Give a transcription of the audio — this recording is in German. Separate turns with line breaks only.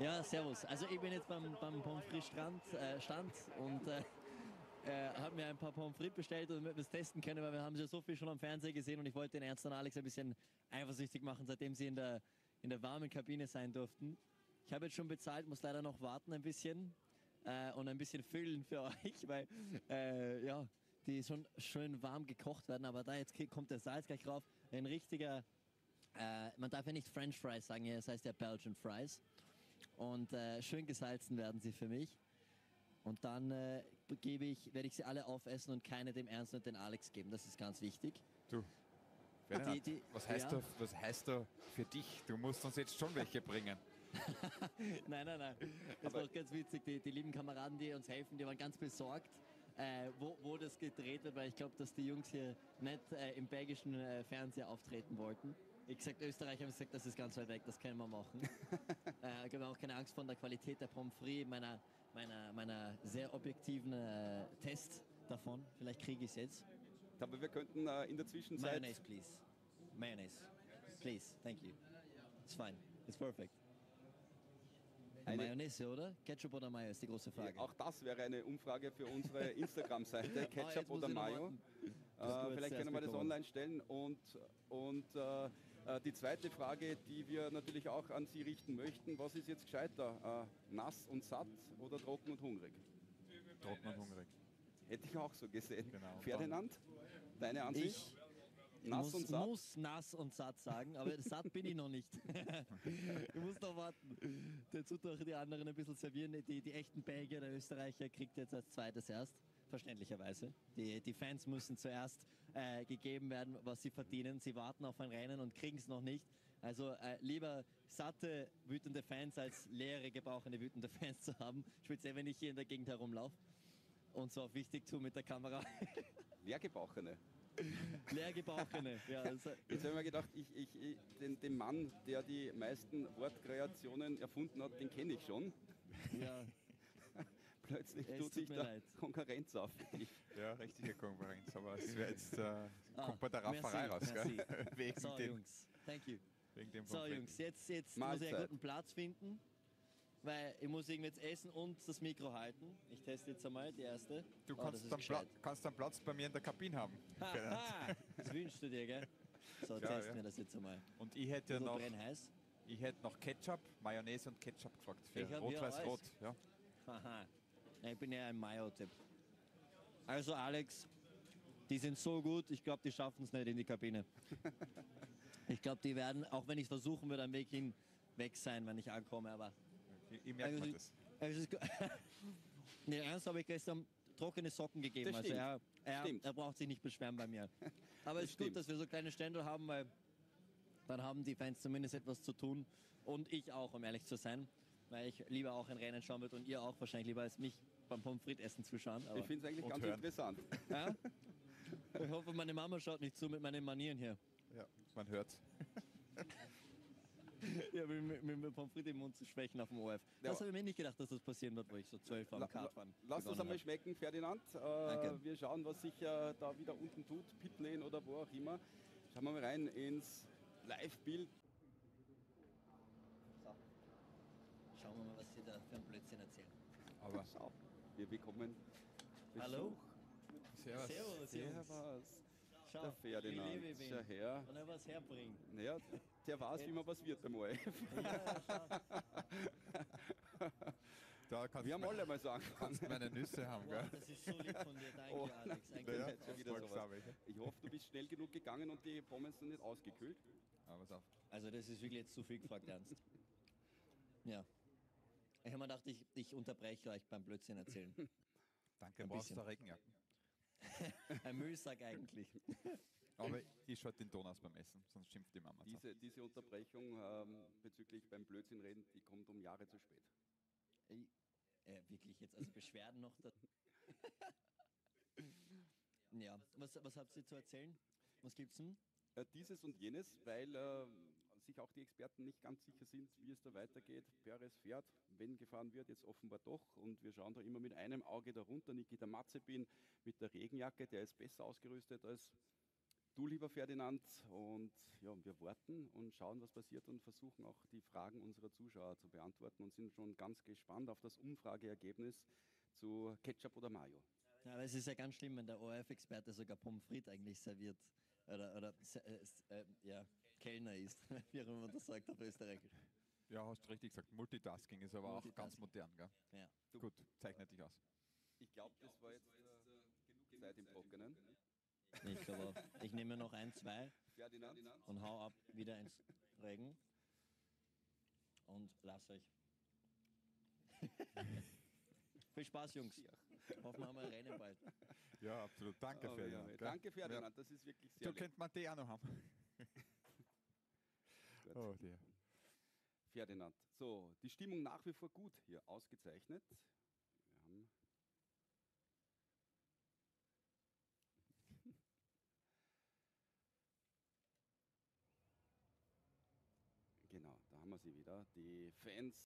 Ja, servus. Also ich bin jetzt beim, beim Pommes frites Strand, äh, Stand und äh, äh, habe mir ein paar Pommes frites bestellt und wir es testen können, weil wir haben ja so viel schon am Fernseher gesehen und ich wollte den Ernst und Alex ein bisschen eifersüchtig machen, seitdem sie in der, in der warmen Kabine sein durften. Ich habe jetzt schon bezahlt, muss leider noch warten ein bisschen äh, und ein bisschen füllen für euch, weil äh, ja, die schon schön warm gekocht werden, aber da jetzt kommt der Salz gleich drauf. Ein richtiger, äh, man darf ja nicht French Fries sagen, das heißt ja Belgian Fries. Und äh, schön gesalzen werden sie für mich. Und dann äh, gebe ich, werde ich sie alle aufessen und keine dem Ernst und den Alex geben. Das ist ganz wichtig.
Du, die, die, was, heißt ja. da, was heißt da für dich? Du musst uns jetzt schon welche bringen.
nein, nein, nein. Das Aber war auch ganz witzig. Die, die, lieben Kameraden, die uns helfen, die waren ganz besorgt, äh, wo, wo das gedreht wird, weil ich glaube, dass die Jungs hier nicht äh, im belgischen äh, Fernseher auftreten wollten. Ich gesagt, Österreich haben gesagt, das ist ganz weit weg, das können wir machen. äh, ich habe auch keine Angst vor der Qualität der Pommes frites, meiner, meiner, meiner sehr objektiven äh, Test davon. Vielleicht kriege ich es jetzt.
Aber wir könnten äh, in der Zwischenzeit...
Mayonnaise, please. Mayonnaise. Please, thank you. It's fine. It's perfect. Eine Mayonnaise, oder? Ketchup oder Mayo ist die große Frage.
Ja, auch das wäre eine Umfrage für unsere Instagram-Seite. Ketchup oh, oder Mayo. Äh, vielleicht können wir das online stellen. Und, und äh, äh, die zweite Frage, die wir natürlich auch an Sie richten möchten, was ist jetzt gescheiter? Äh, nass und satt oder trocken und hungrig?
Trocken und hungrig.
Hätte ich auch so gesehen. Genau. Ferdinand, deine Ansicht?
Ich Nass muss, und satt? muss nass und satt sagen, aber satt bin ich noch nicht. ich muss noch warten. Dazu durch die anderen ein bisschen servieren. Die, die echten Belgier, der Österreicher, kriegt jetzt als zweites erst. Verständlicherweise. Die, die Fans müssen zuerst äh, gegeben werden, was sie verdienen. Sie warten auf ein Rennen und kriegen es noch nicht. Also äh, lieber satte, wütende Fans als leere, gebauchene, wütende Fans zu haben. Speziell, wenn ich hier in der Gegend herumlaufe und so auf wichtig tue mit der Kamera.
Leergebauchene.
Leergebauchene. Ja,
also. Jetzt habe ich mir gedacht, ich, ich, den, den Mann, der die meisten Wortkreationen erfunden hat, den kenne ich schon. Ja. Plötzlich es tut sich da leid. Konkurrenz auf.
Ja, richtige Konkurrenz, aber es wäre jetzt äh, ah, kommt bei der Rafferei raus. Gell?
Wegen so, dem, Jungs, thank you. Wegen dem so, Jungs, jetzt, jetzt muss ich einen guten Platz finden weil ich muss irgendwie jetzt essen und das Mikro halten. Ich teste jetzt einmal die erste.
Du oh, kannst, dann Pla kannst dann Platz bei mir in der Kabine haben.
das wünschst du dir, gell? So, ja, testen ja. wir das jetzt einmal.
Und ich hätte ja noch, ich hätte noch Ketchup, Mayonnaise und Ketchup gefragt. Für Rot-Weiß-Rot. Ja.
Haha. Ich bin ja ein Mayo-Tipp. Also Alex, die sind so gut, ich glaube, die schaffen es nicht in die Kabine. ich glaube, die werden, auch wenn ich es versuchen würde, am Weg hin weg sein, wenn ich ankomme, aber
ich, ich merke also, das. Also,
nee, ernst habe ich gestern trockene Socken gegeben. also er, er, er, braucht sich nicht beschweren bei mir. Aber es ist stimmt. gut, dass wir so kleine Ständel haben, weil dann haben die Fans zumindest etwas zu tun. Und ich auch, um ehrlich zu sein. Weil ich lieber auch ein Rennen schauen würde und ihr auch wahrscheinlich lieber als mich beim Pommes frites essen zuschauen.
Aber ich finde es eigentlich ganz hören. interessant.
Ja? Ich hoffe, meine Mama schaut nicht zu mit meinen Manieren hier.
Ja, man hört.
Ja, mit, mit, mit Pommes frites im Mund zu schwächen auf dem ORF. Das ja. habe ich mir nicht gedacht, dass das passieren wird, wo ich so zwölf war am Kartfahren.
Lass uns einmal schmecken, Ferdinand. Äh, Danke. Wir schauen, was sich äh, da wieder unten tut, Pitlane oder wo auch immer. Schauen wir mal rein ins Live-Bild.
So. Schauen wir mal, was Sie da für ein Blödsinn erzählen.
Aber Schau, wir bekommen
Besuch. Hallo.
Servus. Servus. Servus. Schau, der Ferdinand, schau her.
Wenn er was herbringt.
Naja, der weiß, wie man was wird beim ORF. Ja, da Wir haben alle mal sagen
kannst meine Nüsse haben,
gell? Das ist so lieb von dir, danke oh, Alex. Danke. Ja,
ja, ich hoffe, du bist schnell genug gegangen und die Pommes sind nicht ausgekühlt.
Aber auf. Also das ist wirklich jetzt zu viel gefragt, Ernst. Ja. Ich habe mir gedacht, ich, ich unterbreche euch beim Blödsinn erzählen.
Danke, du brauchst da Regenjacken.
Ein Müllsack eigentlich.
Aber ich schalte den Ton aus beim Essen, sonst schimpft die Mama.
Diese, diese Unterbrechung ähm, bezüglich beim Blödsinn reden, die kommt um Jahre zu spät.
Ey, äh, wirklich jetzt, also Beschwerden noch. ja, was, was habt ihr zu erzählen? Was gibt's denn?
Äh, dieses und jenes, weil äh, sich auch die Experten nicht ganz sicher sind, wie es da weitergeht. Perez fährt, wenn gefahren wird, jetzt offenbar doch. Und wir schauen da immer mit einem Auge darunter. Nikita Mazepin mit der Regenjacke, der ist besser ausgerüstet als du, lieber Ferdinand. Und ja, wir warten und schauen, was passiert und versuchen auch die Fragen unserer Zuschauer zu beantworten und sind schon ganz gespannt auf das Umfrageergebnis zu Ketchup oder Mayo.
Ja, aber es ist ja ganz schlimm, wenn der ORF-Experte sogar Pommes frites eigentlich serviert oder, oder äh, äh, ja, Kellner ist, wie auch immer man das sagt auf Österreichisch.
Ja, hast richtig gesagt. Multitasking ist aber Multitasking. auch ganz modern, gell?
Ja.
Gut, zeichnet dich aus.
Ich glaube, das war jetzt äh, genug Zeit im Trockenen.
Nicht, aber ich nehme noch ein, zwei
Ferdinand.
und hau ab wieder ins Regen und lass euch. Viel Spaß, Jungs. Hoffen wir mal Rennen bald.
Ja, absolut. Danke, oh, Ferdinand.
Ja. Danke, Ferdinand. Das ist wirklich sehr
So könnte man die auch noch haben.
oh, der. Ferdinand. So, die Stimmung nach wie vor gut hier, ausgezeichnet. Wir haben genau, da haben wir sie wieder. Die Fans